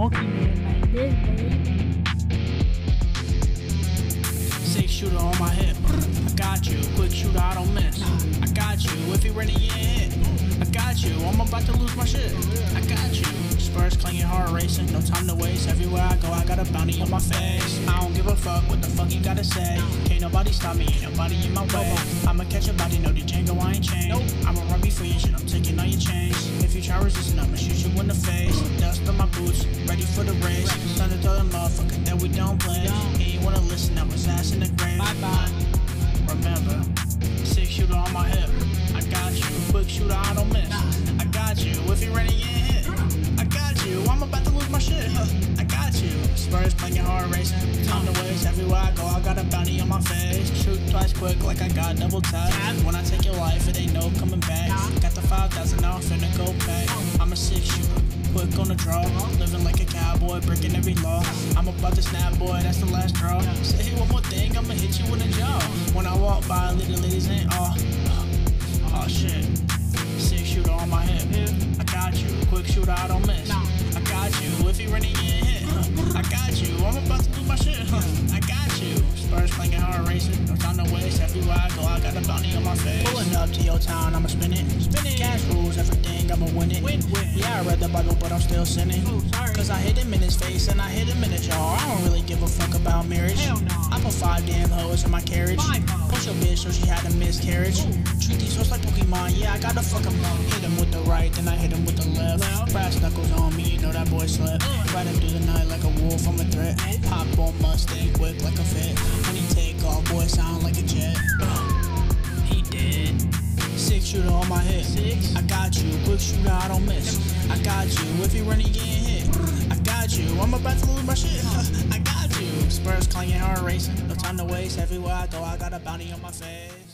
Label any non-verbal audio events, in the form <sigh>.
walking like this, baby. Six shooter on my hip. I got you. Quick shooter, I don't miss. I got you. If you ready, yeah, hit. I got you. I'm about to lose my shit. I got you. Spurs clanging, heart racing. No time to waste. Everywhere I go, I got a bounty on my face. I don't give a fuck what the fuck you gotta say. Can't nobody stop me. Ain't nobody in my way. I'ma catch a body. No, the Django, I ain't chained. I'ma run before your shit. I'm taking all your chains. Try resisting, I'ma shoot you in the face. Dust on my boots, ready for the race. Time to tell the motherfucker that we don't play. He ain't wanna listen, I was ass in the grave. Bye bye. Remember, six shooter on my hip. I got you, quick shooter, I don't miss. I got you, if you ready, yeah, hit. I got you, I'm about to lose my shit. I got you. Spurs playing hard racing. Time to waste everywhere I go. I got a bounty on my face. Shoot twice quick like I got double tap. When I take your life, it ain't no coming back. Got the 5,000 now, I'm finna Quick on the draw, living like a cowboy, breaking every law. I'm about to snap, boy, that's the last draw. Say hey, one more thing, I'ma hit you in the jaw. When I walk by, little ladies ain't all. Uh, oh shit, six shooter on my hip. I got you, quick shooter, I don't miss. I got you, if you ready, get hit. I got you, I'm about to do my shit. I got you. Spurs playing hard racing, no time to waste. Everywhere I go, I got a bounty on my face. Pulling up to your town, I'ma spin it. Spin it. Cash rules everything, Yeah, I read the Bible, but I'm still sinning. Cause I hit him in his face and I hit him in the jaw. I don't really give a fuck about marriage. I put five damn hoes in my carriage. Push your bitch so she had a miscarriage. Treat these hoes like Pokemon, yeah, I gotta fuck him up. Hit him with the right, then I hit him with the left. Brass knuckles on me, you know that boy slept. Riding through the night like a wolf, I'm a threat. Pop on Mustang, quick like a fit. When he take off, boy, sound like a jet. He did. Six shooter on my hip. Six. I got you, I don't miss. I got you, if you running, getting hit. I got you, I'm about to lose my shit. <laughs> I got you. Spurs clanging, heart racing, no time to waste. Everywhere I go, I got a bounty on my face.